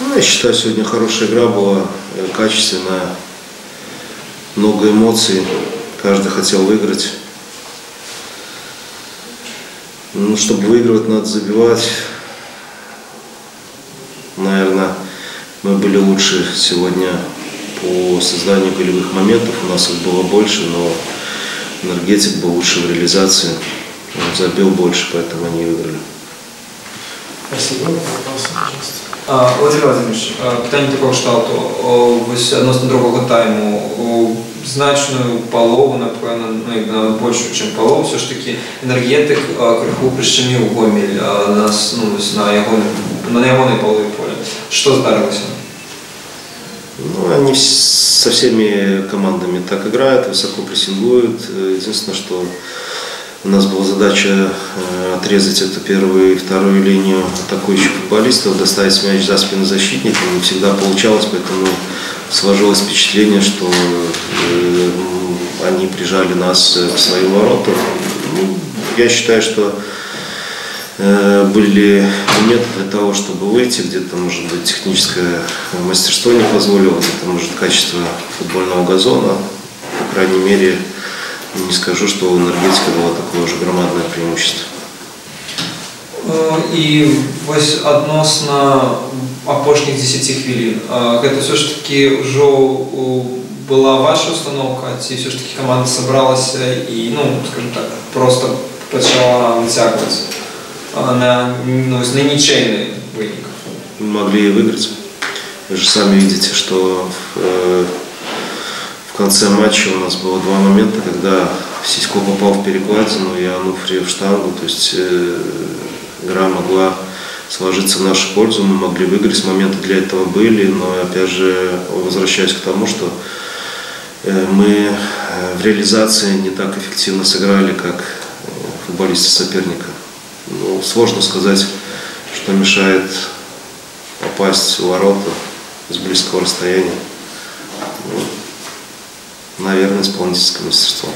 Ну, я считаю, сегодня хорошая игра была, э, качественная, много эмоций, каждый хотел выиграть. Ну, чтобы выигрывать, надо забивать. Наверное, мы были лучше сегодня по созданию голевых моментов. У нас их было больше, но энергетик был лучше в реализации. Он забил больше, поэтому они выиграли. Спасибо. А, Володимир Володимирович, а, питання такого штату. О, Ось відносно другого тайму. о, Значну полову, напевно, ну якби навіть більшу, ніж полову, все ж таки енергетик а, криху прищемив Гомель а, на, с- ну, ось на його на його полові поля. Що здарилося? Ну, они вс- со всеми командами так играют, высоко прессингуют. Э, Единственное, что у нас была задача э, отрезать эту первую и вторую линию атакующих футболистов, доставить мяч за спину защитника. Не всегда получалось, поэтому сложилось впечатление, что э, они прижали нас э, к своим воротам. Ну, я считаю, что были моменты для того, чтобы выйти, где-то, может быть, техническое мастерство не позволило, где-то, может, качество футбольного газона. По крайней мере, не скажу, что у энергетика было такое уже громадное преимущество. Е, І ось відносно апошніх 10 хвилин. Е, Гэта все ж таки ўжо у, была ваша установка, ці все ж таки команда собралася і, ну, скажем так, просто почала витягуватися е, на, ну, ось на нічейний винік. Мы могли и выиграть. Вы же сами видите, что в, э, в конце матча у нас было два момента, когда Сисько попал в перекладину и Ануфри в штангу. То есть э, игра могла сложиться в нашу пользу, мы могли выиграть, моменты для этого были, но опять же возвращаюсь к тому, что э, мы э, в реализации не так эффективно сыграли, как э, футболисты соперника. Ну, сложно сказать, что мешает попасть в ворота с близкого расстояния. Наверное, исполнительское мастерство.